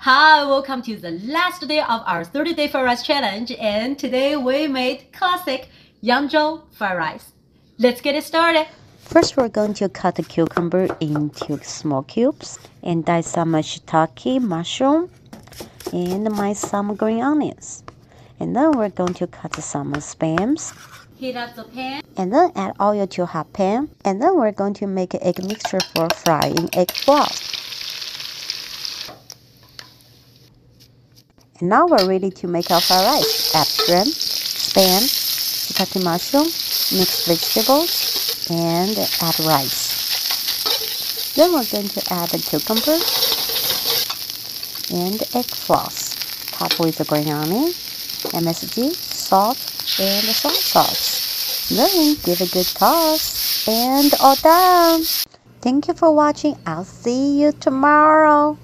Hi, welcome to the last day of our 30 day fried rice challenge and today we made classic Yangzhou fried rice. Let's get it started. First, we're going to cut the cucumber into small cubes and dice some shiitake mushroom and my some green onions. And then we're going to cut some spams. Heat up the pan. And then add oil to hot pan. And then we're going to make an egg mixture for frying egg floss. Now we're ready to make our fried rice. Add shrimp, spam, shiitake mushroom, mixed vegetables, and add rice. Then we're going to add the cucumber and egg floss. Top with the green onion, MSG, salt, and the soy sauce. Then give a good toss. And all done. Thank you for watching. I'll see you tomorrow.